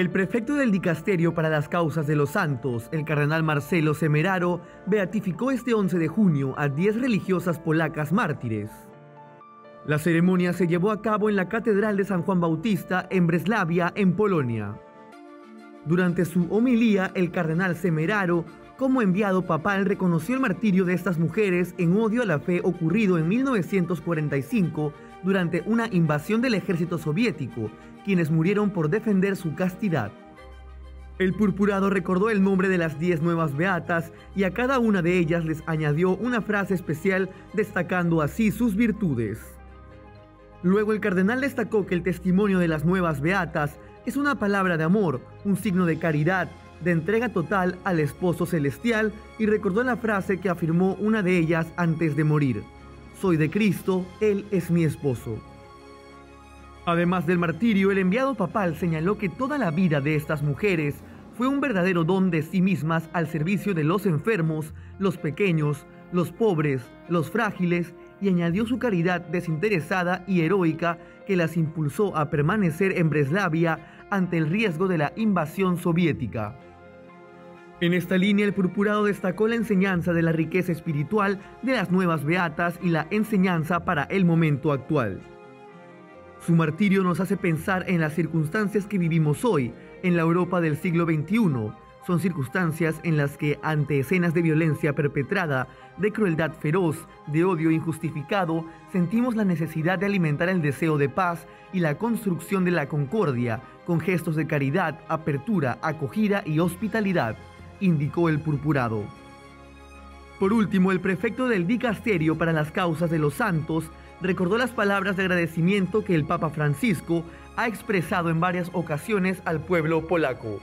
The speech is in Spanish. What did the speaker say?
El prefecto del dicasterio para las causas de los santos, el cardenal Marcelo Semeraro, beatificó este 11 de junio a 10 religiosas polacas mártires. La ceremonia se llevó a cabo en la Catedral de San Juan Bautista en Breslavia, en Polonia. Durante su homilía, el cardenal Semeraro, como enviado papal, reconoció el martirio de estas mujeres en odio a la fe ocurrido en 1945 durante una invasión del ejército soviético, quienes murieron por defender su castidad. El purpurado recordó el nombre de las diez nuevas beatas y a cada una de ellas les añadió una frase especial destacando así sus virtudes. Luego el cardenal destacó que el testimonio de las nuevas beatas es una palabra de amor, un signo de caridad, de entrega total al esposo celestial y recordó la frase que afirmó una de ellas antes de morir. Soy de Cristo, Él es mi esposo. Además del martirio, el enviado papal señaló que toda la vida de estas mujeres fue un verdadero don de sí mismas al servicio de los enfermos, los pequeños, los pobres, los frágiles, y añadió su caridad desinteresada y heroica que las impulsó a permanecer en Breslavia ante el riesgo de la invasión soviética. En esta línea, el purpurado destacó la enseñanza de la riqueza espiritual de las nuevas beatas y la enseñanza para el momento actual. Su martirio nos hace pensar en las circunstancias que vivimos hoy, en la Europa del siglo XXI. Son circunstancias en las que, ante escenas de violencia perpetrada, de crueldad feroz, de odio injustificado, sentimos la necesidad de alimentar el deseo de paz y la construcción de la concordia, con gestos de caridad, apertura, acogida y hospitalidad, indicó el purpurado. Por último, el prefecto del Dicasterio para las Causas de los Santos recordó las palabras de agradecimiento que el Papa Francisco ha expresado en varias ocasiones al pueblo polaco.